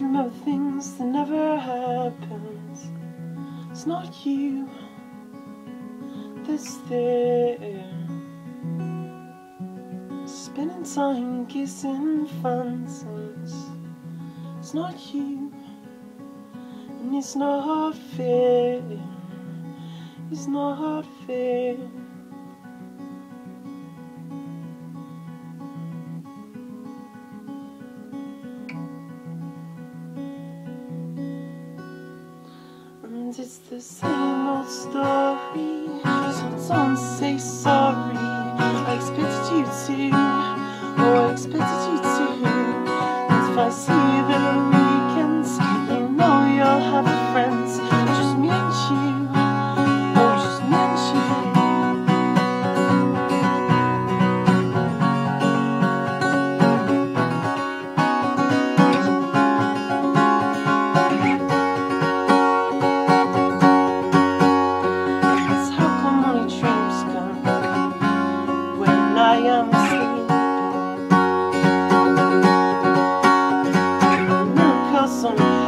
dream of things that never happens. It's not you that's there. Spending time kissing fountains. It's not you, and it's not fair. It's not fair. It's the same old story. So don't say sorry.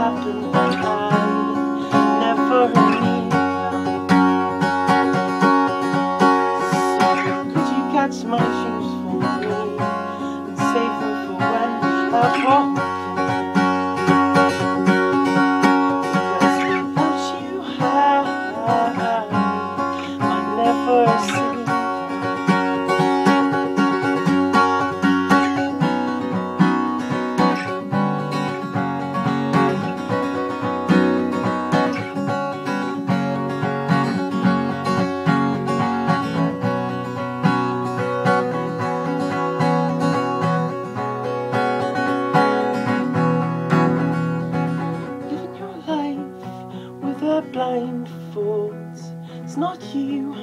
Miracles only It's not you,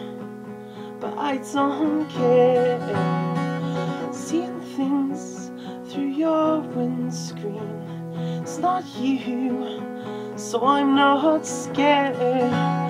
but I don't care. Seeing things through your windscreen. It's not you, so I'm not scared.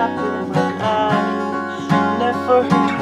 happy when I never